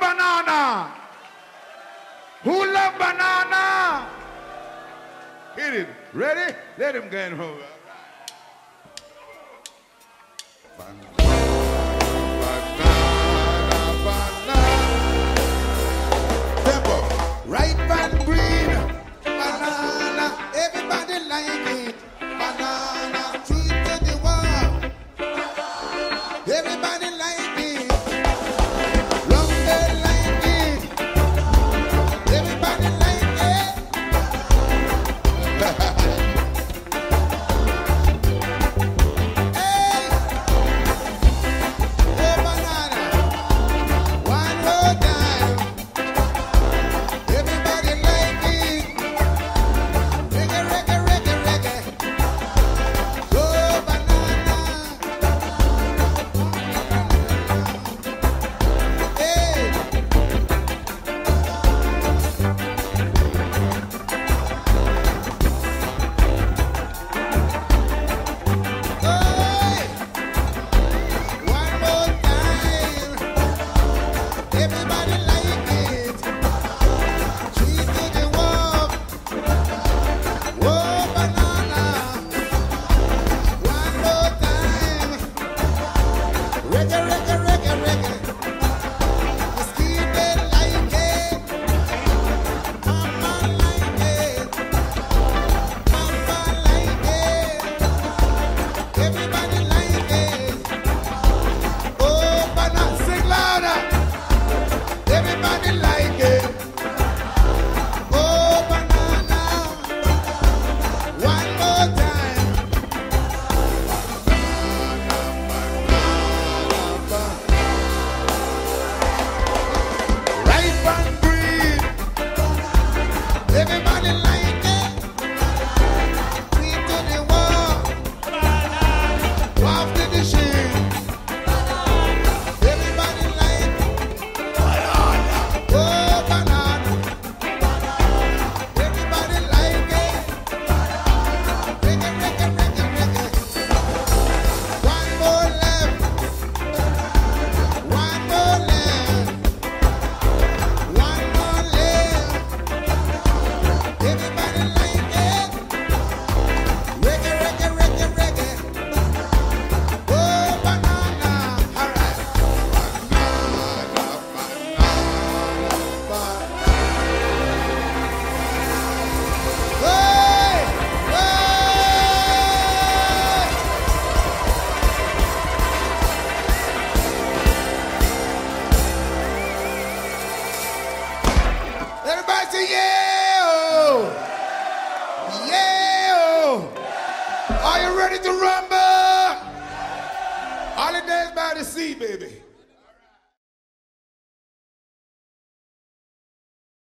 banana? Who love banana? Hit it, Ready? Let him get home. ripe and green, banana, everybody like it. Everybody like yeah! Oh. Yeah! Oh. Are you ready to rumble? Holidays by the sea, baby.